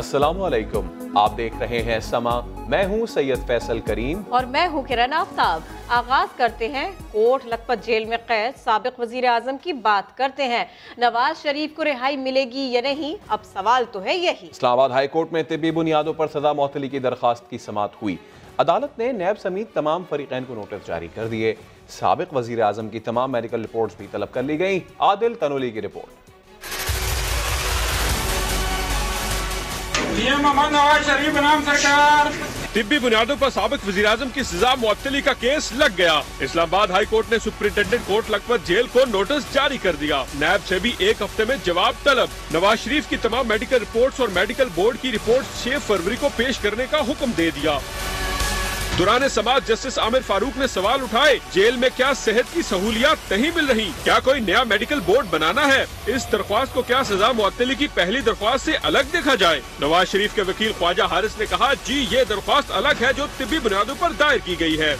असलकुम आप देख रहे हैं समा। मैं हूँ सैयद फैसल करीम। और मैं हूँ किरण आफ्ताब। आगाज़ करते हैं कोट लखपत जेल में कैद। सबक वज़ीर आज़म की बात करते हैं। नवाज़ शरीफ को रिहाई मिलेगी या नहीं? अब सवाल तो है यही। इस्लामाबाद हाई कोर्ट में तिबी बुनियादों पर सजा मुअतली की दरखास्त की समात हुई। अदालत ने नैब समेत तमाम फरीकैन को नोटिस जारी कर दिए। सबक वज़ीर आज़म की तमाम मेडिकल रिपोर्ट भी तलब कर ली गई। आदिल तनोली की रिपोर्ट। शरीफ सरकार। तिब्बी बुनियादों पर सबक वजी की सजा मुअत्तली का केस लग गया। इस्लामाबाद हाई कोर्ट ने सुप्रिंटेंडेंट कोर्ट लखपत जेल को नोटिस जारी कर दिया। नैब से भी एक हफ़्ते में जवाब तलब। नवाज़ शरीफ की तमाम मेडिकल रिपोर्ट्स और मेडिकल बोर्ड की रिपोर्ट छह फरवरी को पेश करने का हुक्म दे दिया। दौरान समाज जस्टिस आमिर फारूक ने सवाल उठाए, जेल में क्या सेहत की सहूलियात नहीं मिल रही? क्या कोई नया मेडिकल बोर्ड बनाना है? इस दरख्वास्त को क्या सजा मुअत्तली की पहली दरख्वास्त से अलग देखा जाए? नवाज़ शरीफ के वकील ख्वाजा हारिस ने कहा, जी, ये दरख्वास्त अलग है जो तिब्बी बुनियादों पर दायर की गई है.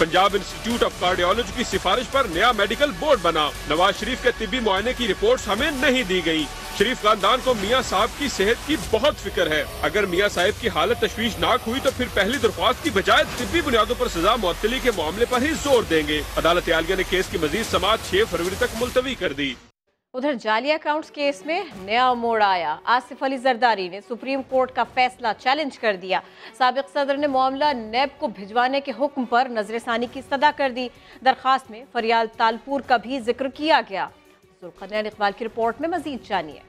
पंजाब इंस्टीट्यूट ऑफ़ कार्डियोलॉजी की सिफारिश पर नया मेडिकल बोर्ड बना। नवाज़ शरीफ के तिब्बी मुआयने की रिपोर्ट्स हमें नहीं दी गई। शरीफ खानदान को मियाँ साहब की सेहत की बहुत फ़िक्र है। अगर मियाँ साहब की हालत तशवीशनाक हुई तो फिर पहली दरख्वास्त की बजाय तिब्बी बुनियादों पर सजा मुअत्तली के मामले पर ही ज़ोर देंगे। अदालत आलिया ने केस की मजीद समाज छह फरवरी तक मुलतवी कर दी। उधर जाली अकाउंट्स केस में नया मोड़ आया। आसिफ अली जरदारी ने सुप्रीम कोर्ट का फैसला चैलेंज कर दिया। सबक सदर ने मामला नैब को भिजवाने के हुक्म पर नजरसानी की सदा कर दी। दरखास्त में फरियाल तालपुर का भी ज़िक्र किया गया। इकबाल की रिपोर्ट में मजीद जानिए।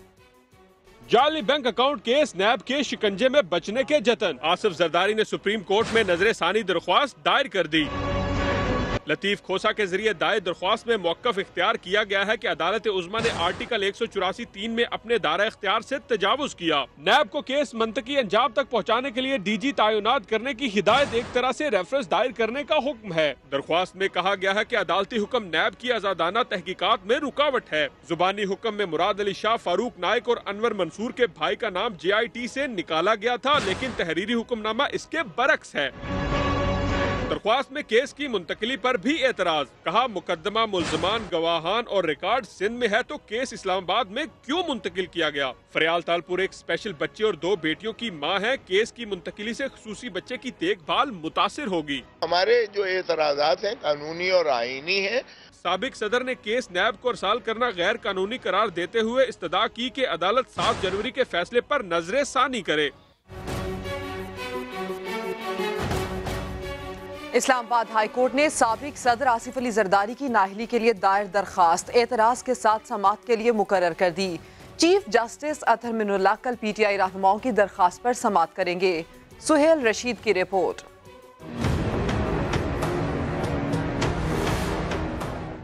जाली बैंक अकाउंट के नैब के शिकंजे में बचने के जतन। आसिफ जरदारी ने सुप्रीम कोर्ट में नज़र सानी दरख्वास्त दायर कर दी। लतीफ खोसा के ज़रिए दायर दरख्वास्त में मौकफ इख्तियार किया गया है कि अदालत उजमा ने आर्टिकल एक सौ चौरासी तीन में अपने दायरा इख्तियार से तजावज किया। नैब को केस मंतकी अंजाम तक पहुँचाने के लिए डी जी तयनात करने की हिदायत एक तरह ऐसी रेफरेंस दायर करने का हुक्म है। दरख्वास्त में कहा गया है की अदालती हुक्म नैब की आजादाना तहकीकत में रुकावट है। जुबानी हुक्म में मुराद अली शाह, फारूक नायक और अनवर मंसूर के भाई का नाम जे आई टी ऐसी निकाला गया था, लेकिन तहरीरी हुक्मनामा इसके बरक्स है। दरख्वास्त में केस की मुंतकली पर भी एतराज़। कहा मुकदमा मुलजमान गवाहान और रिकॉर्ड सिंध में है तो केस इस्लामाबाद में क्यों मुंतकिल किया गया? फरियाल तालपुर एक स्पेशल बच्चे और दो बेटियों की माँ है। केस की मुंतकली से खसूसी बच्चे की देखभाल मुतासर होगी। हमारे जो एतराजात हैं कानूनी और आईनी है। सबक सदर ने केस नैब को अरसाल करना गैर कानूनी करार देते हुए इस्तदा की कि अदालत सात जनवरी के फैसले पर नज़र सानी करे। इस्लामाबाद हाई कोर्ट ने सबक सदर आसिफ अली जरदारी की नाहली के लिए दायर दरखास्त एतराज़ के साथ समात के लिए मुकर कर दी। चीफ जस्टिस अतर मिनुल्ला कल पी टी आई रहनुमाओं की दरखास्त पर समात करेंगे। सुहेल रशीद की रिपोर्ट।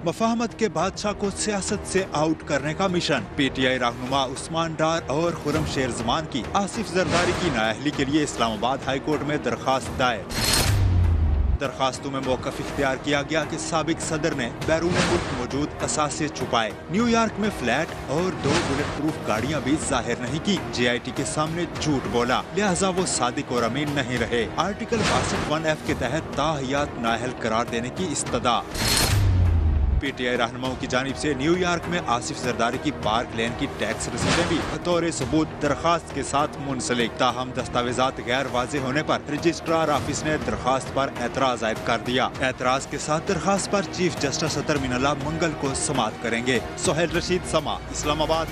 मफाहमत के बादशाह को सियासत से आउट करने का मिशन। पीटीआई रहनुमा उस्मान डार और खुरम शेर जमान की आसिफ जरदारी की नाअहली के लिए इस्लामाबाद हाई कोर्ट में दरखास्त दायर। दरखास्तों में मौकफ इख्तियार किया गया कि सबक सदर ने बैरून मुल्क मौजूद असासे छुपाए। न्यूयॉर्क में फ्लैट और दो बुलेट प्रूफ गाड़ियाँ भी ज़ाहिर नहीं की। जे आई टी के सामने झूठ बोला। लिहाजा वो सादिक और अमीन नहीं रहे। आर्टिकल बासठ वन एफ़ के तहत ताहियात नाहल करार देने की इस्तदा। पीटीआई रहनुमाओं की जानब से न्यूयॉर्क में आसिफ जरदारी की पार्क लेन की टैक्स रसीदें भी बतौर सबूत दरखास्त के साथ मुंसलिक। ताहम दस्तावेजात गैर वाजे होने पर रजिस्ट्रार ऑफ़िस ने दरखास्त पर एतराज़ आयद कर दिया। एतराज़ के साथ दरखास्त पर चीफ जस्टिस सतर मिनला मंगल को समाप्त करेंगे। सोहेल रशीद समा, इस्लामाबाद।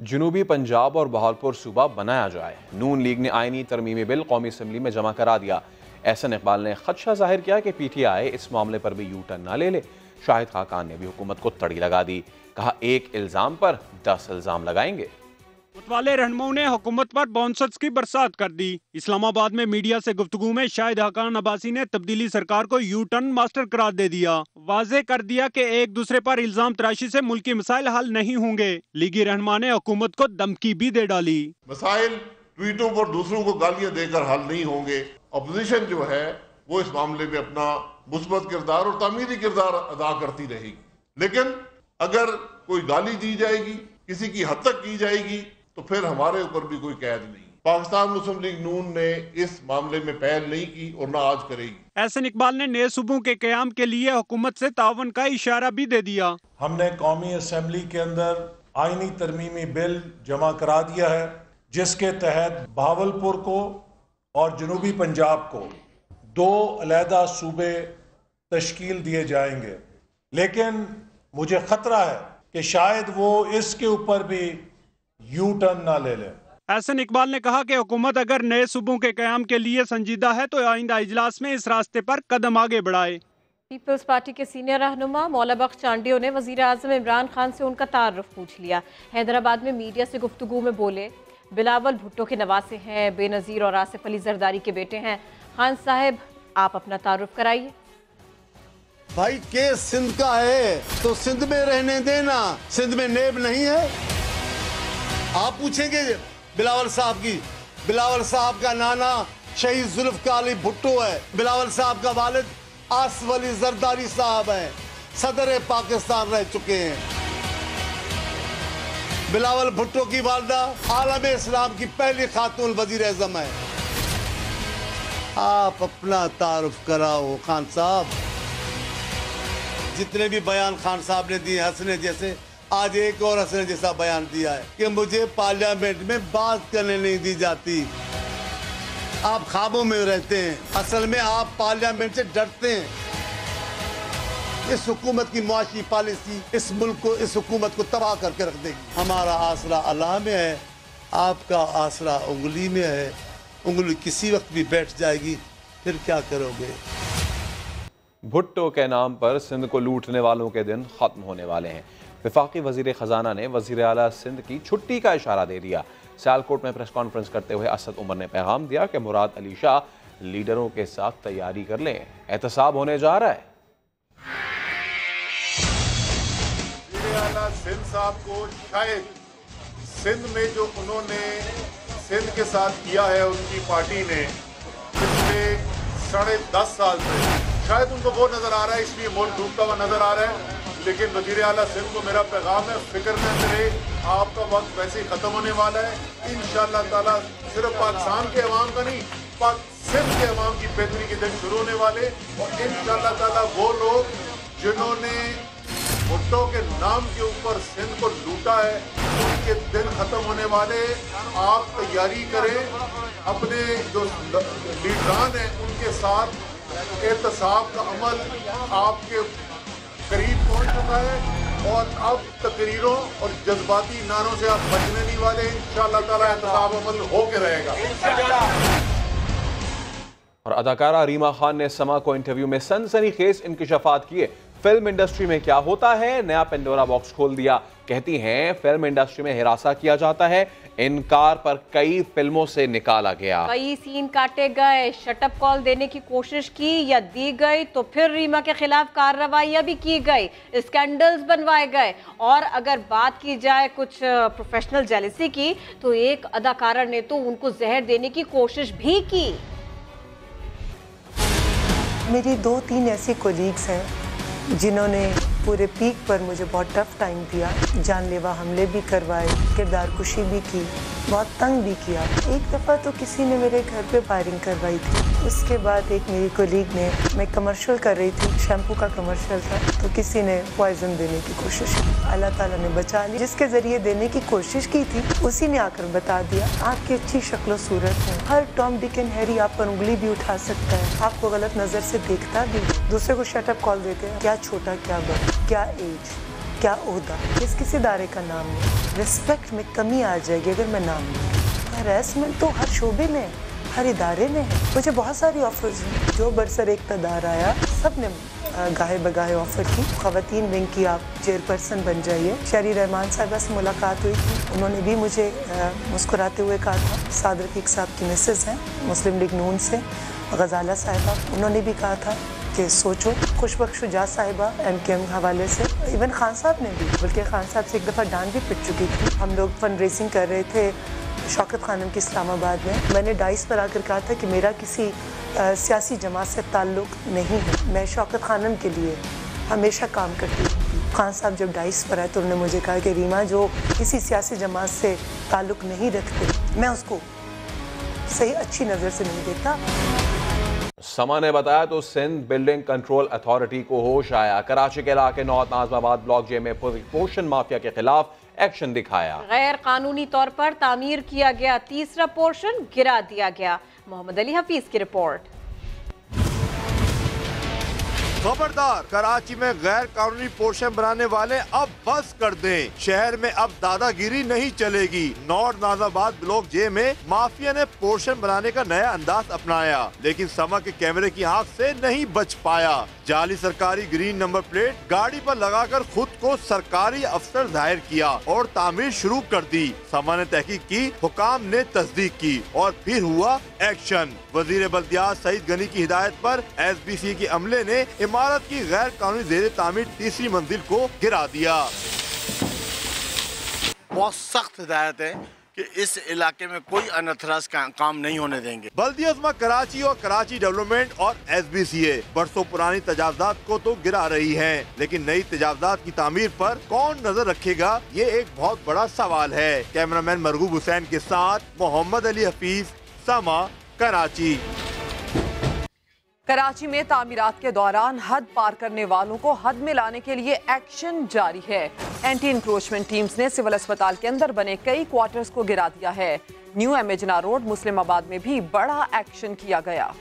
जनूबी पंजाब और बहालपुर सूबा बनाया जाए। नून लीग ने आईनी तरमीमी बिल कौमी असम्बली में जमा करा दिया। एहसन इकबाल ने खदशा ज़ाहिर किया कि पी टी आई इस मामले पर भी यू टर्न ना ले ले। शाहिद खाकान ने भी हुकूमत को तड़ी लगा दी। कहा एक इल्ज़ाम पर दस इल्ज़ाम लगाएँगे। वाले रहनुमाओं ने हुकूमत पर बाउंसर्स की बरसात कर दी। इस्लामाबाद में मीडिया से गुफ्तगू में शाहिद हकान अब्बासी ने तब्दीली सरकार को यू टर्न मास्टर करार दे दिया। वाजे कर दिया कि एक दूसरे पर इल्ज़ाम तराशी से मुल्की मसाइल हल नहीं होंगे। लीगी रहनुमा ने हुकूमत को धमकी भी दे डाली। मसाइल ट्वीटों पर दूसरों को गालियाँ देकर हल नहीं होंगे। अपोजिशन जो है वो इस मामले में अपना मुस्बत किरदार और तमीरी किरदार अदा करती रहेगी। लेकिन अगर कोई गाली दी जाएगी किसी की हद तक की जाएगी तो फिर हमारे ऊपर भी कोई कैद नहीं। पाकिस्तान मुस्लिम लीग नून ने इस मामले में पहल नहीं की और ना आज करेगी। एहसन इकबाल ने नए सूबों के क्याम के लिए हुकूमत से तावन का इशारा भी दे दिया। हमने कौमी असम्बली के अंदर आईनी तरमीमी बिल जमा करा दिया है। जिसके तहत भावलपुर को और जनूबी पंजाब को दो अलहदा सूबे तश्कील दिए जाएँगे। लेकिन मुझे खतरा है कि शायद वो इसके ऊपर भी यू टर्न ना ले लें। एहसन इकबाल ने कहा कि हुकूमत अगर नए सूबों के क्याम के लिए संजीदा है तो आइंदा इजलास में इस रास्ते पर कदम आगे बढ़ाए। पीपल्स पार्टी के सीनियर रहनुमा मौला बख्श चांडियो ने वज़ीर अजम इमरान खान से उनका तारफ पूछ लिया। हैदराबाद में मीडिया से गुफ्तु में बोले बिलावल भुट्टो के नवासे हैं, बेनज़ीर और आसिफ अली जरदारी के बेटे हैं। खान साहब, आप अपना तारुफ कराइए। भाई, केस सिंध का है तो सिंध में रहने देना। सिंध में नेब नहीं है। आप पूछेंगे बिलावल साहब की, बिलावल साहब का नाना शहीद जुल्फकार अली भुट्टो है, बिलावल साहब का वालिद आसफ अली जरदारी साहब है। सदर पाकिस्तान रह चुके हैं। बिलावल भुट्टो की वालदा, आलम इस्लाम की पहली खातून वज़ीर अजम है। आप अपना तारुफ कराओ, खान साहब। जितने भी बयान खान साहब ने दिए हंसने जैसे, आज एक और हंसने जैसा बयान दिया है कि मुझे पार्लियामेंट में बात करने नहीं दी जाती। आप खाबों में रहते हैं, असल में आप पार्लियामेंट से डरते हैं। इस हुकूमत की मुआशी पॉलिसी इस मुल्क को, इस हुकूमत को तबाह करके रख देगी। हमारा आसरा अल्लाह में है, आपका आसरा उंगली में है। उंगली किसी वक्त भी बैठ जाएगी, फिर क्या करोगे? भुट्टो के नाम पर सिंध को लूटने वालों के दिन ख़त्म होने वाले हैं। विफाकी वज़ीर ख़जाना ने वज़ीर अला सिंध की छुट्टी का इशारा दे दिया। सियालकोट में प्रेस कॉन्फ्रेंस करते हुए असद उमर ने पैगाम दिया कि मुराद अली शाह लीडरों के साथ तैयारी कर लें। एहतसाब होने जा रहा है। सिंध साहब को शायद सिंध में जो उन्होंने सिंध के साथ किया है, उनकी पार्टी ने पिछले साढ़े दस साल से। शायद उनको वो नज़र आ रहा है, इसलिए मुल्क डूबता हुआ नज़र आ रहा है। लेकिन वज़ीर अला सिंध को मेरा पैगाम है, फ़िक्र में रहे आपका वक्त वैसे ही खत्म होने वाला है। इन ताला सिर्फ़ पाकिस्तान के अवाम का नहीं, पाक सिंध के अवाम की बेहतरी के दिन शुरू होने वाले और इन ताला वो लोग जिन्होंने भुट्टो के नाम के ऊपर सिंध को लूटा है। उनके दिन खत्म होने वाले। आप तैयारी करें। अपने जो लीडरान हैं, उनके साथ एहतसाब का अमल आपके करीब पहुँच चुका है। और अब तकरीरों और जज्बाती नारों से आप बचने नहीं वाले। इन ताला एहतसाब अमल होके रहेगा। और अदाकारा रीमा खान ने समा को इंटरव्यू में सनसनी खेज इंकशाफात किए। फ़िल्म इंडस्ट्री में क्या होता है? नया पेंडोरा बॉक्स खोल दिया। कहती हैं फ़िल्म इंडस्ट्री में हिरासा किया जाता है। इनकार पर कई फ़िल्मों से निकाला गया। कई सीन काटे गए। शटअप कॉल देने की कोशिश की या दी गई तो फिर रीमा के खिलाफ कार्रवाई भी की गई। स्कैंडल्स बनवाए गए। और अगर बात की जाए कुछ प्रोफेशनल जेलिसी की तो एक अदाकारा ने तो उनको जहर देने की कोशिश भी की। मेरी दो तीन ऐसी कोलीग्स हैं जिन्होंने पूरे पीक पर मुझे बहुत टफ टाइम दिया। जानलेवा हमले भी करवाए, किरदार कुशी भी की। बहुत तंग भी किया। एक दफ़ा तो किसी ने मेरे घर पे फायरिंग करवाई थी। उसके बाद एक मेरी कोलीग ने, मैं कमर्शियल कर रही थी शैम्पू का कमर्शियल था तो किसी ने पॉइजन देने की कोशिश की। अल्लाह ताला ने बचा ली जिसके ज़रिए देने की कोशिश की थी, उसी ने आकर बता दिया, आपकी अच्छी शक्ल सूरत है। हर टॉम डिक एंड हैरी आप पर उंगली भी उठा सकता है। आपको गलत नज़र से देखता भी दूसरे को शटअप कॉल देते हैं, क्या छोटा, क्या बड़ा, क्या एज क्या उहदा किस किस इदारे का नाम है? रिस्पेक्ट में कमी आ जाएगी अगर मैं नाम लूँ। हरेसमेंट तो हर शोबे में है, हर इदारे में है। मुझे बहुत सारी ऑफर्स हैं। जो बरसर इकतदार आया सबने गाहे बगाहे ऑफ़र की। खातन विंग की आप चेयरपर्सन बन जाइए। शरी रहमान साहबा से मुलाकात हुई थी। उन्होंने भी मुझे मुस्कुराते हुए कहा था, सादर रफीक साहब की मिसेज हैं, मुस्लिम लीग नून से गजाला साहिबा, उन्होंने भी कहा था। कि सोचो खुशबक शुजा साहिबा एम के एम हवाले से। इवन खान साहब ने भी, बल्कि खान साहब से एक दफ़ा डांड भी पिट चुकी थी। हम लोग फंड रेसिंग कर रहे थे शौकत खानम की इस्लामाबाद में। मैंने डाइस पर आकर कहा था कि मेरा किसी सियासी जमात से ताल्लुक़ नहीं है। मैं शौकत खानम के लिए हमेशा काम करती हूँ खान साहब जब डाइस पर आए तो उन्होंने मुझे कहा कि रीमा, जो किसी सियासी जमात से ताल्लुक़ नहीं रखते, मैं उसको सही अच्छी नज़र से नहीं देखता। समा ने बताया तो सिंध बिल्डिंग कंट्रोल अथॉरिटी को होश आया। कराची के इलाके नॉर्थ नाजमाबाद ब्लॉक जे में पोषण माफिया के खिलाफ एक्शन दिखाया। गैर कानूनी तौर पर तामीर किया गया तीसरा पोर्शन, गिरा दिया गया। मोहम्मद अली हफीज की रिपोर्ट। खबरदार, कराची में गैर कानूनी पोर्शन बनाने वाले अब बस कर दें। शहर में अब दादागिरी नहीं चलेगी। नॉर्थ नाजाबाद ब्लॉक जे में माफिया ने पोर्शन बनाने का नया अंदाज अपनाया, लेकिन समा के कैमरे की आँख से नहीं बच पाया। जाली सरकारी ग्रीन नंबर प्लेट गाड़ी पर लगाकर खुद को सरकारी अफसर ज़ाहिर किया और तामीर शुरू कर दी। समा ने तहकीक की, हुकाम ने तस्दीक की और फिर हुआ एक्शन। वज़ीर बल्दियात सईद गनी की हिदायत पर सी के अमले ने इमारत की गैर कानूनी जेर तामीर तीसरी मंजिल को गिरा दिया। बहुत सख्त हिदायत है कि इस इलाके में कोई अनथराज का, काम नहीं होने देंगे। बल्दिया कराची और कराची डेवलपमेंट और एस बी सी ए बरसों पुरानी तजावजात को तो गिरा रही है लेकिन नई तजावजात की तामीर पर कौन नज़र रखेगा ये एक बहुत बड़ा सवाल है। कैमरामैन मरगूब हुसैन के साथ मोहम्मद अली हफीज समा कराची। कराची में तामीरात के दौरान हद पार करने वालों को हद में लाने के लिए एक्शन जारी है। एंटी इंक्रोचमेंट टीम्स ने सिविल अस्पताल के अंदर बने कई क्वार्टर्स को गिरा दिया है। न्यू एमेजना रोड मुस्लिमाबाद में भी बड़ा एक्शन किया गया।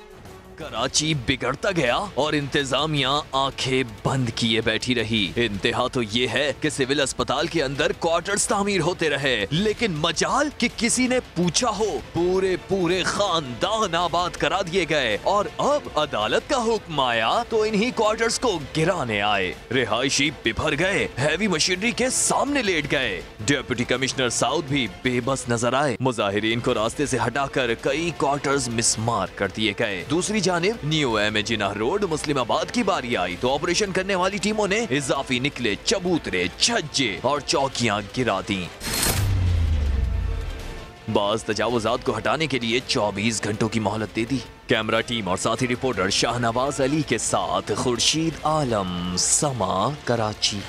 कराची बिगड़ता गया और इंतजामिया आँखें बंद किए बैठी रही। इंतहा तो ये है कि सिविल अस्पताल के अंदर क्वार्टर्स तामीर होते रहे, लेकिन मजाल कि किसी ने पूछा हो, पूरे पूरे खानदान आबाद करा दिए गए और अब अदालत का हुक्म आया तो इन्हीं क्वार्टर्स को गिराने आए। रिहायशी बिभर गए हैवी मशीनरी के सामने लेट गए। डिप्टी कमिश्नर साउथ भी बेबस नज़र आए। मुजाहरीन को रास्ते से हटाकर कई क्वार्टर मिसमार कर दिए गए। दूसरी जानिब। न्यू एमेजिना रोड मुस्लिमाबाद की बारी आई। तो ऑपरेशन करने वाली टीमों ने इजाफी निकले, चबूतरे, छज्जे और चौकियाँ गिरा दी। बाज तजावजात को हटाने के लिए 24 घंटों की मोहलत दे दी। कैमरा टीम और साथी रिपोर्टर शाहनवाज अली के साथ खुर्शीद आलम, समा कराची।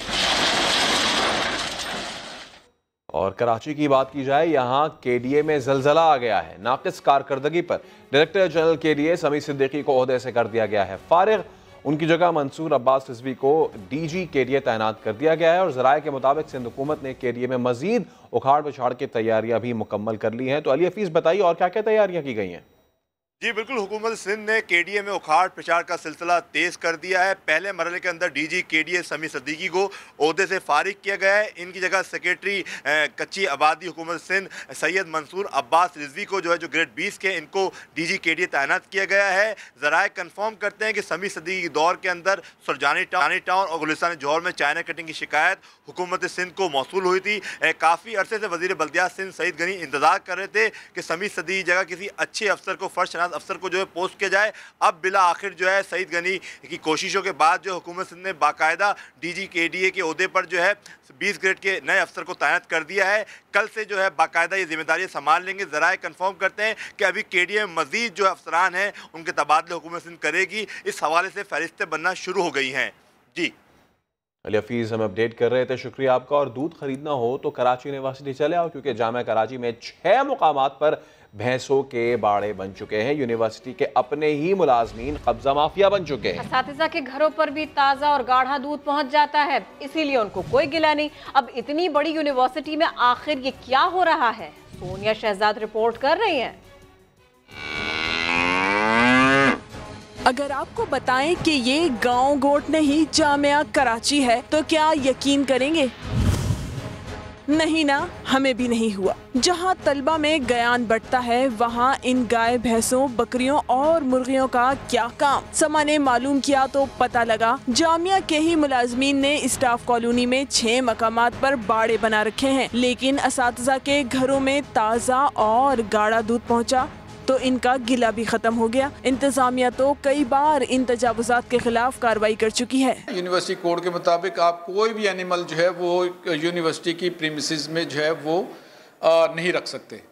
और कराची की बात की जाए, यहाँ के डी ए में जलजला आ गया है। नाकस कारकर्दगी पर director general K D A Sami Siddiqui को अहदे से कर दिया गया है। फारग, उनकी जगह मंसूर अब्बास रिजवी को डी जी के डी ए तैनात कर दिया गया है और जराये के मुताबिक सिंध हुकूमत ने के डी ए में मजीद उखाड़ पछाड़ की तैयारियाँ भी मुकम्मल कर ली हैं। तो अली हफीज़, बताइए और क्या क्या तैयारियाँ की गई हैं? जी, बिल्कुल, हुकूमत सिंध ने के डी ए में उखाड़ प्रचार का सिलसिला तेज कर दिया है। पहले मरहले के अंदर डी जी के डी ए समी सदीकी को अहदे से फारिग किया गया है। इनकी जगह सेक्रेटरी कच्ची आबादी हुकूमत सिंध सैयद मंसूर अब्बास रिजवी को जो है, जो ग्रेड बीस के, इनको डी जी के डी ए तैनात किया गया है। ज़राए कन्फर्म करते हैं कि समी सदीकी दौर के अंदर सुरजानी टाउन टाउन और गुलिस्तान जौहर में चाइना कटिंग की शिकायत हुकूमत सिंध को मौसू हुई थी। काफ़ी अरसे से वज़ीर बल्दियात सिंध सईद गनी इंतज़ार कर रहे थे कि समी सदी जगह किसी अच्छे अफसर को फ़र्स्ट शनाज अफसर को जो है पोस्ट किया जाए। अब बिला आखिर जो है सईद गनी की कोशिशों के बाद जो हुकूमत सिंध ने बाकायदा डी जी के डी ए के अहदे पर जो है बीस ग्रेड के नए अफसर को तैनात कर दिया है। कल से जो है बाकायदा ये ज़िम्मेदारी संभाल लेंगे। ज़राए कन्फर्म करते हैं कि अभी के डी ए मजीद जो अफसरान हैं, उनके तबादले हुकूमत सिंध करेगी। इस हवाले से फहरिस्तें बनना शुरू हो गई हैं। जी। अली हफीज़ हम अपडेट कर रहे थे। शुक्रिया आपका। और दूध खरीदना हो तो कराची यूनिवर्सिटी चले आओ, क्योंकि जाम कराची में छः मुकाम पर भैंसों के बाड़े बन चुके हैं। यूनिवर्सिटी के अपने ही मुलाजमीन कब्जा माफिया बन चुके हैं। इस के घरों पर भी ताज़ा और गाढ़ा दूध पहुँच जाता है। इसीलिए उनको कोई गिला नहीं। अब इतनी बड़ी यूनिवर्सिटी में आखिर ये क्या हो रहा है? सोनिया शहजाद रिपोर्ट कर रही हैं। अगर आपको बताएँ कि ये गाँव गोट नहीं जामिया कराची है तो क्या यकीन करेंगे? नहीं ना, हमें भी नहीं हुआ। जहाँ तलबा में गयान बढ़ता है, वहाँ इन गाय, भैंसों, बकरियों और मुर्गियों का क्या काम? समा ने मालूम किया तो पता लगा। जामिया के ही मुलाजमीन ने स्टाफ कॉलोनी में छह मकाम पर बाड़े बना रखे हैं, लेकिन इस के घरों में ताज़ा और गाढ़ा दूध पहुँचा। तो इनका गिला भी खत्म हो गया। इंतजामिया तो कई बार इन तजावजात के खिलाफ कार्रवाई कर चुकी है। यूनिवर्सिटी कोड के मुताबिक आप कोई भी एनिमल जो है वो यूनिवर्सिटी की प्रीमिस में जो है वो नहीं रख सकते।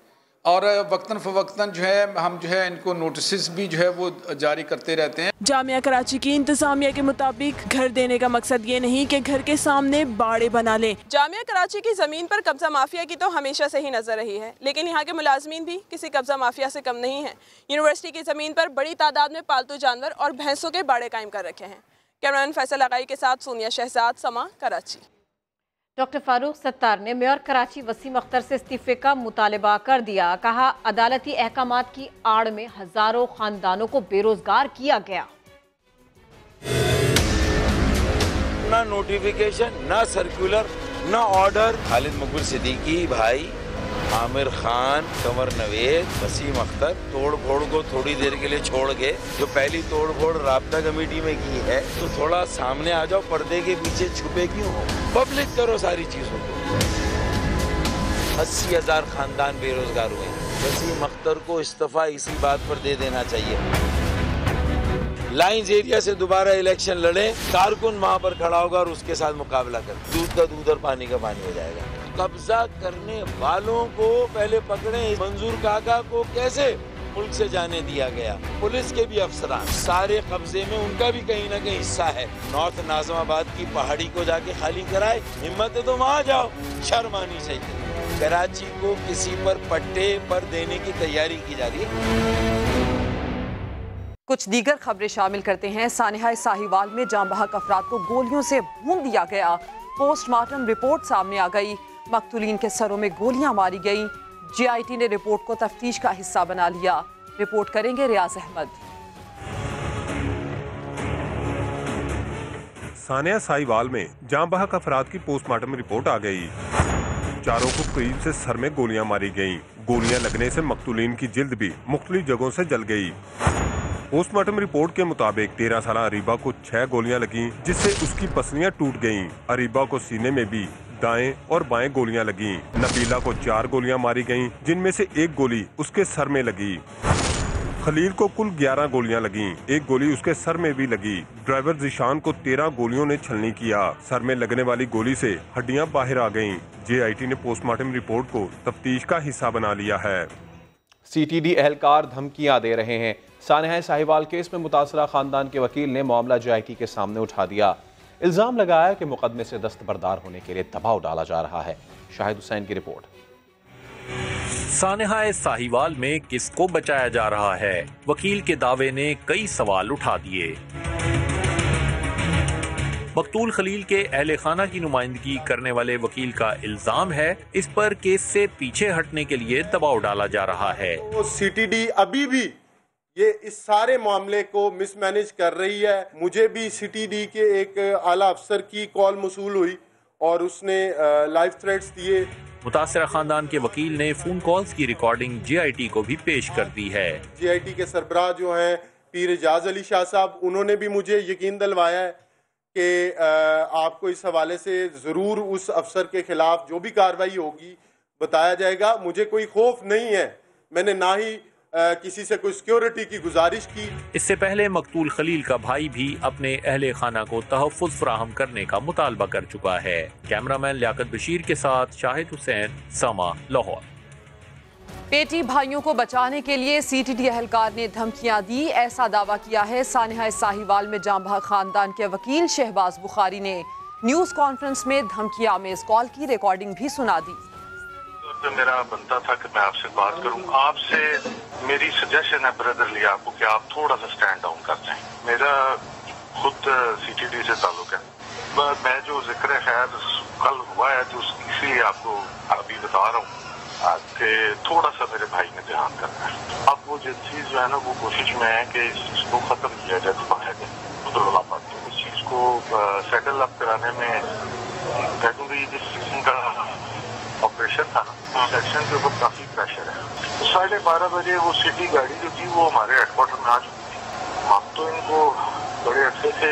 और वक्तन फ़वक्तन जो है, हम जो है, इनको नोटिस भी जो है, वो जारी करते रहते हैं। जामिया कराची की इंतजामिया के मुताबिक घर देने का मकसद ये नहीं कि घर के सामने बाड़े बना लें। जामिया कराची की ज़मीन पर कब्जा माफिया की तो हमेशा से ही नज़र रही है, लेकिन यहाँ के मुलाजमीन भी किसी कब्जा माफिया से कम नहीं है। यूनिवर्सिटी की ज़मीन पर बड़ी तादाद में पालतू जानवर और भैंसों के बाड़े कायम कर रखे हैं। कैमरामैन फैसल लगाई के साथ सोनिया शहजाद, समा कराची। डॉक्टर फारूक सत्तार ने मेयर कराची वसीम अख्तर से इस्तीफे का मुतालबा कर दिया। कहा, अदालती अहकाम की आड़ में हज़ारों खानदानों को बेरोजगार किया गया। ना नोटिफिकेशन ना सर्कुलर ना ऑर्डर खालिद मकबूल सिद्दीकी भाई आमिर खान कमर नवेद, वसीम अख्तर तोड़ फोड़ को थोड़ी देर के लिए छोड़ के जो पहली तोड़ फोड़ रबता कमेटी में की है तो थोड़ा सामने आ जाओ, पर्दे के पीछे छुपे क्यों हो? पब्लिक करो सारी चीज़ों को। अस्सी हज़ार खानदान बेरोजगार हुए वसीम अख्तर को इस्तीफा इसी बात पर दे देना चाहिए। लाइन्स एरिया से दोबारा इलेक्शन लड़े, कारकुन वहाँ पर खड़ा होगा और उसके साथ मुकाबला कर। दूध का दूध और पानी का पानी हो जाएगा। कब्जा करने वालों को पहले पकड़े मंजूर काका को कैसे मुल्क से जाने दिया गया? पुलिस के भी अफसरान। सारे कब्जे में उनका भी कहीं ना कहीं हिस्सा है। नॉर्थ नाजमाबाद की पहाड़ी को जाके खाली कराए। हिम्मत है तो वहाँ जाओ। शर्म आनी चाहिए। कराची को किसी पर पट्टे पर देने की तैयारी की जा रही है। कुछ दीगर खबरें शामिल करते हैं। सानिहा साहिवाल में जाम बहक अफराद को गोलियों से भून दिया गया। पोस्टमार्टम रिपोर्ट सामने आ गई। मकतूलिन के सरों में गोलियाँ मारी गईं। जीआईटी ने रिपोर्ट को तफ्तीश का हिस्सा बना लिया। रिपोर्ट करेंगे रियाज अहमद। सानिया साहिवाल में जाम बहक अफराद की पोस्टमार्टम रिपोर्ट आ गई। चारों को करीब से सर में गोलियाँ मारी गईं। गोलियाँ लगने से मकतूलिन की जिल्द भी मुख्तलिफ़ जगहों से जल गई। पोस्टमार्टम रिपोर्ट के मुताबिक तेरह साल अरीबा को छह गोलियाँ लगी, जिससे उसकी पसलियाँ टूट गईं। अरीबा को सीने में भी दाएँ और बाएँ गोलियाँ लगी। नबीला को चार गोलियाँ मारी गईं, जिनमें से एक गोली उसके सर में लगी। खलील को कुल 11 गोलियाँ लगी एक गोली उसके सर में भी लगी। ड्राइवर जिशान को 13 गोलियों ने छलनी किया। सर में लगने वाली गोली से हड्डियाँ बाहर आ गईं। जेआईटी ने पोस्टमार्टम रिपोर्ट को तफ्तीश का हिस्सा बना लिया है। सीटीडी एहलकार धमकियाँ दे रहे हैं। सानहा साहिवाल केस में मुतासरा खानदान के वकील ने मामला जेआईटी के सामने उठा दिया। इल्ज़ाम लगाया कि मुकदमे से दस्तबरदार होने के लिए दबाव डाला जा रहा है। शाहिद हुसैन की रिपोर्ट। सानहा साहिवाल में किसको बचाया जा रहा है? वकील के दावे ने कई सवाल उठा दिए। मकतूल खलील के अहल खाना की नुमाइंदगी करने वाले वकील का इल्ज़ाम है इस पर केस से पीछे हटने के लिए दबाव डाला जा रहा है। तो सीटीडी अभी भी ये इस सारे मामले को मिसमैनेज कर रही है। मुझे भी सिटी डी के एक आला अफसर की कॉल मसूल हुई और उसने लाइफ थ्रेट्स दिए। मुतासरा खानदान के वकील ने फ़ोन कॉल्स की रिकॉर्डिंग जेआईटी को भी पेश कर दी है। जेआईटी के सरबराह जो हैं पीर एजाज अली शाह साहब उन्होंने भी मुझे यकीन दिलवाया है कि आपको इस हवाले से ज़रूर उस अफसर के खिलाफ जो भी कार्रवाई होगी बताया जाएगा। मुझे कोई खौफ नहीं है। मैंने ना ही किसी से कोई सिक्योरिटी की गुजारिश की। इससे पहले मकतूल खलील का भाई भी अपने अहले खाना को तहफ़ फ्राहम करने का मुतालबा कर चुका है। कैमरामैन लियाकत बशीर के साथ शाहिद हुसैन समा लाहौर। बेटी भाइयों को बचाने के लिए सीटीडी एहलकार ने धमकियाँ दी। ऐसा दावा किया है सानिहा साहिवाल में जाम्बा खानदान के वकील शहबाज बुखारी ने। न्यूज़ कॉन्फ्रेंस में धमकिया में इस कॉल की रिकॉर्डिंग भी सुना दी। पे मेरा बनता था कि मैं आपसे बात करूँ। आपसे मेरी सजेशन है ब्रदर लिया आपको कि आप थोड़ा सा स्टैंड डाउन कर जाएँ। मेरा खुद सीटीडी से ताल्लुक है। मैं जो ज़िक्र खैर, कल हुआ है तो इसलिए आपको अभी बता रहा हूँ कि थोड़ा सा मेरे भाई ने ध्यान करना है। अब वो जिस चीज़ जो है ना, वो कोशिश में है कि इस चीज़ को खत्म किया जाए दोबारा दिन इस चीज़ को सेटल अप कराने में कह दूँगी जिस किस्म का ऑपरेशन था ना। सेक्शन के ऊपर काफ़ी प्रेशर है। तो साढ़े बारह बजे वो सिटी गाड़ी जो थी, वो हमारे हेडक्वार्टर में आ चुकी थी। हम तो इनको बड़े अच्छे से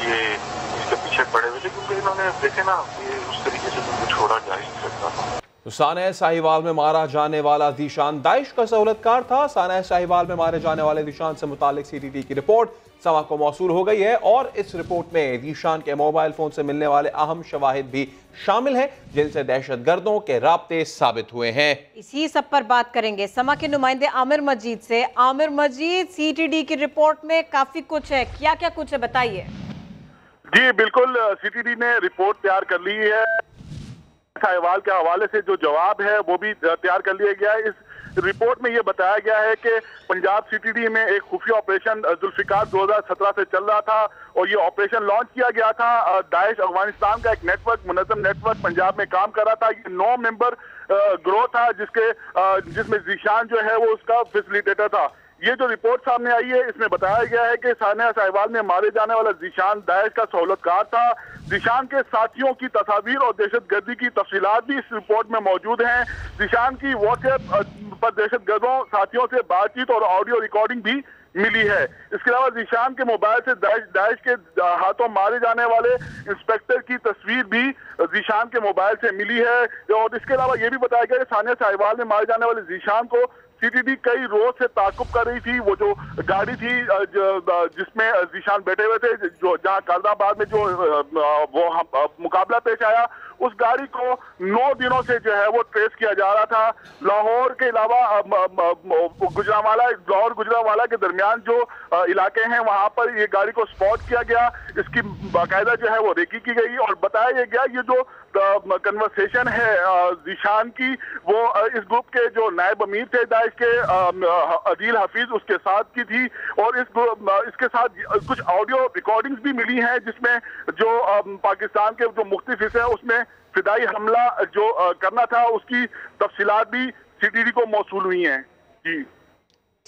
ये, इसके पीछे पड़े हुए थे, क्योंकि इन्होंने देखे ना, ये उस तरीके से उनको छोड़ा जा ही नहीं सकता तो सानह साहिवाल में मारा जाने वाला दिशान दाइश का सहूलतकार था। सानह साहिवाल में मारे जाने वाले दिशान से मुतालिक सीटीटी की रिपोर्ट। समा को मौसू हो गई है और इस रिपोर्ट में जीशान के मोबाइल फ़ोन से मिलने वाले अहम शवाहिद भी शामिल हैं जिनसे दहशत गर्दों के रबते साबित हुए हैं। इसी सब पर बात करेंगे। समा के नुमाइंदे आमिर मजीद से। आमिर मजीद सीटीडी की रिपोर्ट में काफ़ी कुछ है। क्या क्या कुछ है बताइए। जी बिल्कुल सीटीडी ने रिपोर्ट तैयार कर ली है। अहवाल के हवाले से जो जवाब है वो भी तैयार कर लिया गया है। इस रिपोर्ट में ये बताया गया है कि पंजाब सीटीडी में एक खुफिया ऑपरेशन जुल्फिकार 2017 से चल रहा था और ये ऑपरेशन लॉन्च किया गया था। दाइश अफ़गानिस्तान का एक नेटवर्क मुनजम नेटवर्क पंजाब में काम कर रहा था। ये नौ मेंबर ग्रो था जिसके जिसमें जीशान जो है वो उसका फेसिलिटेटर था। ये जो रिपोर्ट सामने आई है, इसमें बताया गया है कि सानिया साहिवाल में मारे जाने वाला जीशान दाइश का सहूलतकार था। जीशान के साथियों की तस्वीर और दहशत गर्दी की तफसीलात भी इस रिपोर्ट में मौजूद हैं। जीशान की व्हाट्सएप पर दहशत गर्दों साथियों से बातचीत और ऑडियो रिकॉर्डिंग भी मिली है। इसके अलावा जीशान के मोबाइल से दाइश के हाथों मारे जाने वाले इंस्पेक्टर की तस्वीर भी जीशान के मोबाइल से मिली है। और इसके अलावा ये भी बताया गया कि सानिया साहिवाल में मारे जाने वाले जीशान को सीटीडी कई रोज से ताकुब कर रही थी। वो जो गाड़ी थी जिसमें जीशान बैठे हुए थे, जो, जहाँ करदाबाद में जो वो मुकाबला पेश आया, उस गाड़ी को नौ दिनों से जो है वो ट्रेस किया जा रहा था। लाहौर के अलावा गुजरावाला, लाहौर गुजरावाला के दरमियान जो इलाके हैं, वहाँ पर ये गाड़ी को स्पॉट किया गया। इसकी बाकायदा जो है वो रेकी की गई। और बताया गया, ये जो कन्वर्सेशन है जीशान की, वो इस ग्रुप के जो नायब अमीर थे, दाइश के अदील हफीज उसके साथ की थी, और इस इसके साथ कुछ ऑडियो रिकॉर्डिंग्स भी मिली हैं, जिसमें जो पाकिस्तान के जो मुख्तफ हिस्से हैं, उसमें फिदाई हमला जो करना था, उसकी तफसीलात भी सीटीडी को मौसू हुई हैं। जी।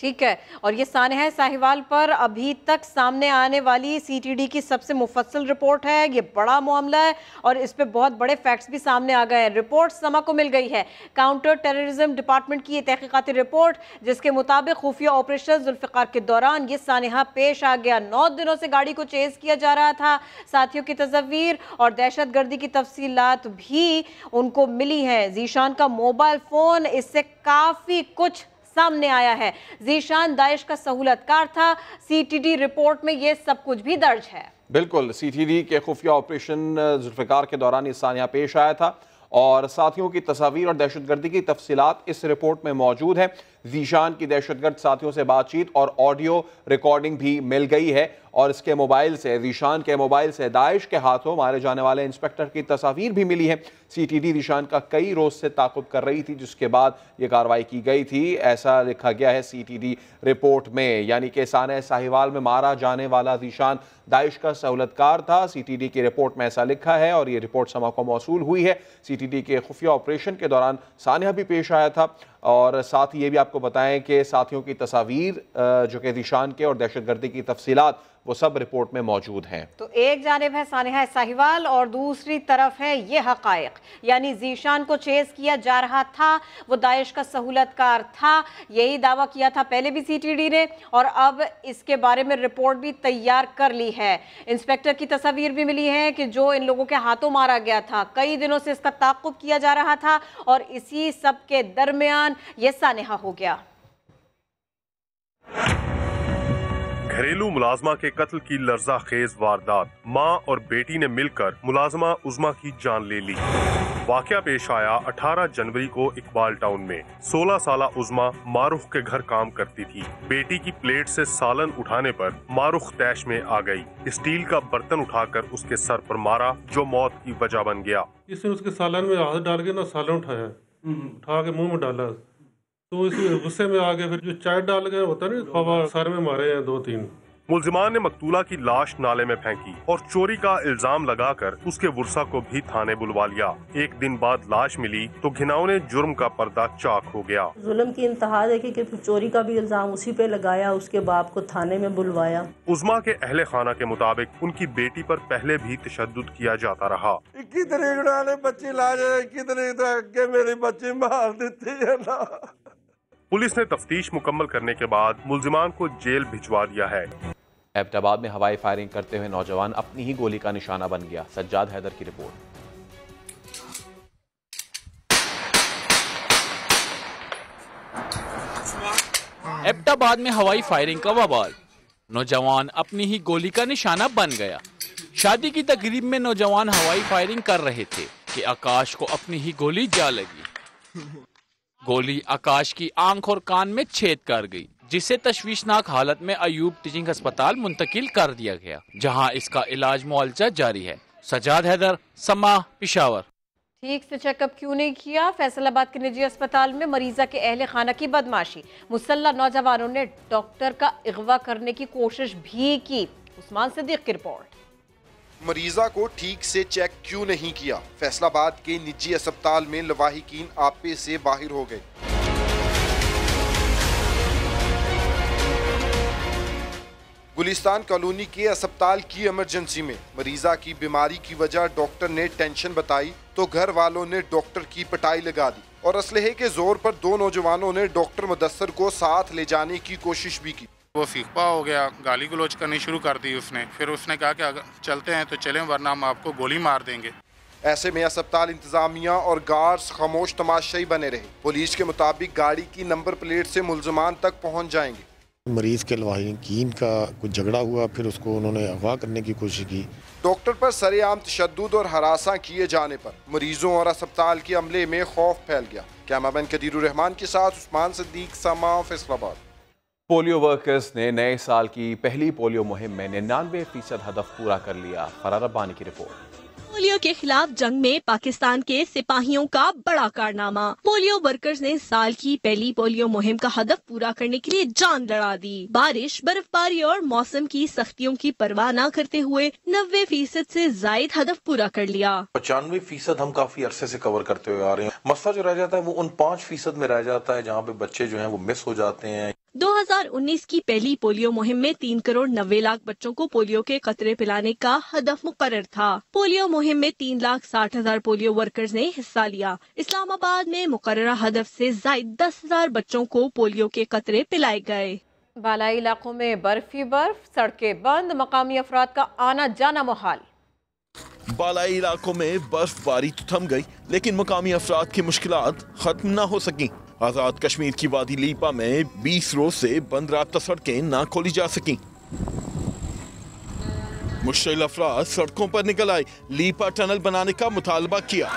ठीक है। और ये सानहा साहिवाल पर अभी तक सामने आने वाली सीटीडी की सबसे मुफसल रिपोर्ट है। ये बड़ा मामला है और इस पर बहुत बड़े फैक्ट्स भी सामने आ गए हैं। रिपोर्ट समा को मिल गई है। काउंटर टेररिज्म डिपार्टमेंट की ये तहकीकती रिपोर्ट, जिसके मुताबिक खुफिया ऑपरेशन जुल्फ़ार के दौरान ये सानहा पेश आ गया। नौ दिनों से गाड़ी को चेज किया जा रहा था। साथियों की तस्वीर और दहशत गर्दी की तफसीलात भी उनको मिली हैं। जीशान का मोबाइल फ़ोन इससे काफ़ी कुछ सामने आया है। जीशान दाइश का सहूलतकार था। सीटीडी रिपोर्ट में ये सब कुछ भी दर्ज है। बिल्कुल सीटीडी के खुफिया ऑपरेशन जुल्फ़िकार के दौरान ये सानिया पेश आया था। और साथियों की तस्वीर और दहशतगर्दी की तफसीत इस रिपोर्ट में मौजूद है। जीशान की दहशतगर्द साथियों से बातचीत और ऑडियो रिकॉर्डिंग भी मिल गई है और इसके मोबाइल से जीशान के मोबाइल से दाइश के हाथों मारे जाने वाले इंस्पेक्टर की तस्वीर भी मिली है। सी टी डी जीशान का कई रोज से ताकुब कर रही थी, जिसके बाद ये कार्रवाई की गई थी। ऐसा लिखा गया है सी टी डी रिपोर्ट में, यानी कि सान साहिवाल में मारा जाने वाला जीशान दाइश का सहूलतकार था। सी टी डी की रिपोर्ट में ऐसा लिखा है और ये रिपोर्ट समा को मौसू हुई है। सी टी डी के खुफिया ऑपरेशन के दौरान सानिया भी पेश आया था। और साथ ही ये भी आपको बताएँ कि साथियों की तस्वीर जो कि जीशान के और दहशत गर्दी की तफसीलात वो सब रिपोर्ट में मौजूद हैं। तो एक जानब है सानहा साहिवाल और दूसरी तरफ़ है ये हकायक। यानी जीशान को चेस किया जा रहा था, वो दाइश का सहूलतकार था, यही दावा किया था पहले भी सीटीडी ने और अब इसके बारे में रिपोर्ट भी तैयार कर ली है। इंस्पेक्टर की तस्वीर भी मिली है कि जो इन लोगों के हाथों मारा गया था, कई दिनों से इसका ताकुब किया जा रहा था और इसी सब के दरमियान ये सानहा हो गया। घरेलू मुलाजमा के कत्ल की लर्जा खेज वारदात। माँ और बेटी ने मिलकर मुलाजमा उजमा की जान ले ली। वाकया पेश आया 18 जनवरी को इकबाल टाउन में। 16 साल उजमा मारुख के घर काम करती थी। बेटी की प्लेट से सालन उठाने पर मारुख तैश में आ गई। स्टील का बर्तन उठाकर उसके सर पर मारा जो मौत की वजह बन गया। इसने उसके सालन में हाथ डाल के ना सालन उठाया। उठा के मुँह में डाला। तो इसी गुस्से में आगे फिर जो चाय डाल गए होता नहीं हवा सर में मारे हैं दो तीन। मुलजिमान ने मकतूला की लाश नाले में फेंकी और चोरी का इल्ज़ाम लगाकर उसके वर्षा को भी थाने बुलवा लिया। एक दिन बाद लाश मिली तो घिनौने जुर्म का पर्दा चाक हो गया। जुल्म की इंतहा देखी कि चोरी का भी इल्ज़ाम उसी पे लगाया उसके बाप को थाने में बुलवाया। उजमा के अहले खाना के मुताबिक उनकी बेटी पर पहले भी तशद किया जाता रहा। इक्की तरीक बच्ची ला जाए इक्की तरीक मेरी बच्ची मार देती है ना। पुलिस ने तफ्तीश मुकम्मल करने के बाद मुलजिमान को जेल भिजवा दिया है। एबटाबाद में हवाई फायरिंग करते हुए नौजवान अपनी ही गोली का निशाना बन गया, सज्जाद हैदर की रिपोर्ट। एबटाबाद में हवाई फायरिंग का बवाल। नौजवान अपनी ही गोली का निशाना बन गया। शादी की तकरीब में नौजवान हवाई फायरिंग कर रहे थे कि आकाश को अपनी ही गोली जा लगी। गोली आकाश की आँख और कान में छेद कर गई, जिसे तशवीशनाक हालत में अयूब टीचिंग अस्पताल मुंतकिल कर दिया गया, जहाँ इसका इलाज मुआवजा जारी है। सजाद हैदर समा पिशावर। ठीक से चेकअप क्यों नहीं किया? फैसलाबाद के निजी अस्पताल में मरीजा के अहले खाना की बदमाशी। मुसल्ला नौजवानों ने डॉक्टर का अगवा करने की कोशिश भी की। उस्मान सिद्दीक की रिपोर्ट। मरीजा को ठीक से चेक क्यों नहीं किया? फैसलाबाद के निजी अस्पताल में लवाहिकीन आपे से बाहर हो गए। गुलिस्तान कॉलोनी के अस्पताल की इमरजेंसी में मरीजा की बीमारी की वजह डॉक्टर ने टेंशन बताई तो घर वालों ने डॉक्टर की पटाई लगा दी और असलहे के ज़ोर पर दो नौजवानों ने डॉक्टर मुदस्सर को साथ ले जाने की कोशिश भी की। वो फीकपा हो गया गाली गलोच करनी शुरू कर दी उसने। फिर उसने कहा कि अगर चलते हैं तो चलें वरना हम आपको गोली मार देंगे। ऐसे में अस्पताल इंतजामिया और गार्ड्स खामोश तमाशाई बने रहे। पुलिस के मुताबिक गाड़ी की नंबर प्लेट से मुलजमान तक पहुँच जाएँगे। मरीज़ के लवाहिकीन का कुछ झगड़ा हुआ फिर उसको उन्होंने अगवा करने की कोशिश की। डॉक्टर पर सरेआम तशद और हरासा किए जाने पर मरीजों और अस्पताल के अमले में खौफ फैल गया। कैमरामैन कदीर रहमान के साथ उस्मान सदीक समा फैसलाबाद पोलियो वर्कर्स ने नए साल की पहली पोलियो मुहिम में निन्यानवे फ़ीसद हदफ पूरा कर लिया फरार अब्बानी की रिपोर्ट। पोलियो के खिलाफ जंग में पाकिस्तान के सिपाहियों का बड़ा कारनामा। पोलियो वर्कर्स ने साल की पहली पोलियो मुहिम का हदफ पूरा करने के लिए जान लड़ा दी। बारिश बर्फबारी और मौसम की सख्तियों की परवाह न करते हुए नब्बे फ़ीसद से जायद हदफ पूरा कर लिया। पचानवे फ़ीसद हम काफ़ी अरसे से कवर करते हुए आ रहे हैं। मसला जो रह जाता है वो उन पाँच फ़ीसद में रह जाता है जहाँ पे बच्चे जो है वो मिस हो जाते हैं। 2019 की पहली पोलियो मुहिम में तीन करोड़ नब्बे लाख बच्चों को पोलियो के कतरे पिलाने का हदफ मुकर था। पोलियो मुहिम में तीन लाख साठ हज़ार पोलियो वर्कर्स ने हिस्सा लिया। इस्लामाबाद में मुकर्रा हदफ से जायद दस हज़ार बच्चों को पोलियो के कतरे पिलाए गए। बालाई इलाकों में बर्फ़ी बर्फ़ सड़कें बंद मकामी अफराद का आना जाना मुहाल। बालाई इलाकों में बर्फबारी तो थम गई लेकिन मकामी अफराद की मुश्किल खत्म न हो सकी। आज़ाद कश्मीर की वादी लीपा में 20 रोज से बंद राबता सड़कें ना खोली जा सकी। मुश्किल अफराद सड़कों पर निकल आए। लीपा टनल बनाने का मुतालबा किया।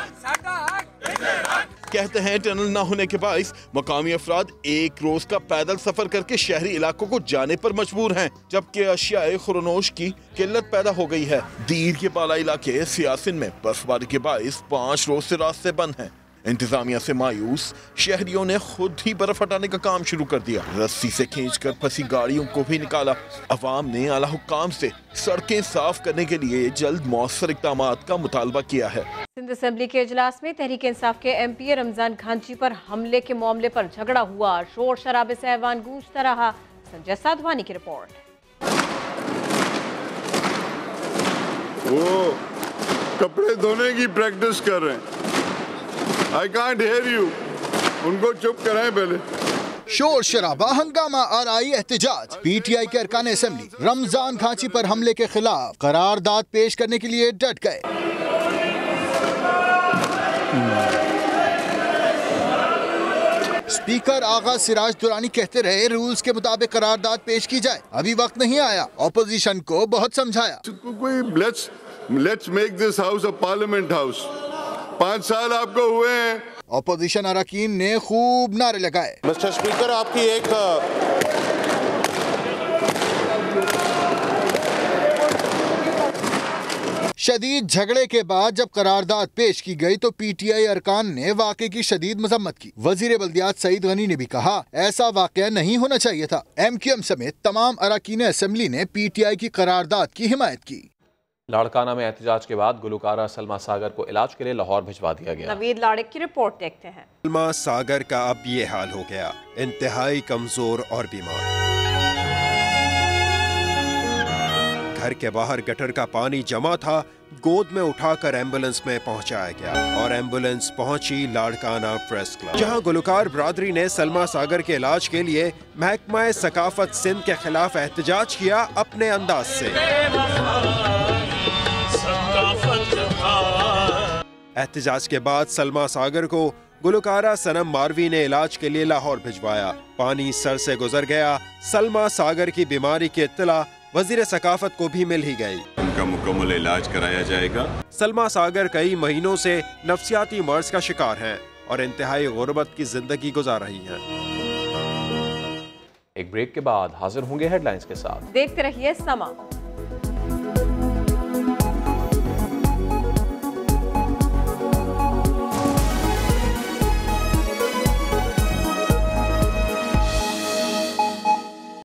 कहते हैं टनल ना होने के बायस मकामी अफराद एक रोज का पैदल सफ़र करके शहरी इलाकों को जाने पर मजबूर हैं, जबकि अशियाए खुरनोश की किल्लत पैदा हो गई है। दीर के बाला इलाके सियासिन में बर्फबारी के बायस पाँच रोज से रास्ते बंद हैं। इंतजामिया से मायूस शहरियों ने खुद ही बर्फ़ हटाने का काम शुरू कर दिया। रस्सी से खींच कर फंसी गाड़ियों को भी निकाला। अवाम ने आला हुकाम से सड़कें साफ़ करने के लिए जल्द मौसर इकदाम का मुतालबा किया है। सिंध असम्बली के इजलास में तहरीक इंसाफ के M P A Ramzan Khanchi पर हमले के मामले पर झगड़ा हुआ। शोर शराबे से ऐवान गूंजता रहा। संजय साधवानी की रिपोर्ट। वो कपड़े धोने की प्रैक्टिस कर रहे हैं। आई कांट हेयर यू उनको चुप कराएँ पहले। शोर शराबा हंगामा और आई एहतजाज। पीटीआई के अरकान असम्बली रमज़ान खांची पर हमले के खिलाफ करारदाद पेश करने के लिए डट गए। स्पीकर आगा सिराज दुरानी कहते रहे रूल्स के मुताबिक करारदाद पेश की जाए। अभी वक्त नहीं आया। ऑपोजिशन को बहुत समझाया। कोई let's let's make this house a parliament house पाँच साल आपको हुए हैं। ऑपोजिशन अरकान ने खूब नारे लगाए। मिस्टर स्पीकर आपकी एक शदीद झगड़े के बाद जब करारदाद पेश की गई तो पीटीआई अरकान ने वाक़े की शदीद मजम्मत की। वज़ीर बल्दियात सईद गनी ने भी कहा ऐसा वाक़ नहीं होना चाहिए था। एम क्यू एम समेत तमाम अरकान असम्बली ने पीटीआई की करारदाद की हिमायत की। लाड़काना में एहतजाज के बाद गुलकारा सलमा सागर को इलाज के लिए लाहौर भिजवा दिया गया। नवीद लाड़क की रिपोर्ट देखते हैं। सलमा सागर का अब ये हाल हो गया इंतहाई कमज़ोर और बीमार। घर के बाहर गटर का पानी जमा था गोद में उठाकर एंबुलेंस में पहुँचाया गया और एंबुलेंस पहुँची लाड़काना प्रेस क्लब जहाँ गुलकार बरादरी ने सलमा सागर के इलाज के लिए महकमा सकाफत सिंध के खिलाफ एहतजाज किया अपने अंदाज से। एहतजाज के बाद सलमा सागर को गुलकारा सनम मारवी ने इलाज के लिए लाहौर भिजवाया। पानी सर से गुजर गया। सलमा सागर की बीमारी की इतला वज़ीर सकाफत को भी मिल ही गई। उनका मुकम्मल इलाज कराया जाएगा। सलमा सागर कई महीनों से नफसियाती मर्ज का शिकार हैं और इंतहाई गुर्बत की ज़िंदगी गुजार रही हैं। एक ब्रेक के बाद हाजिर होंगे हेडलाइंस के साथ। देखते रहिए समा।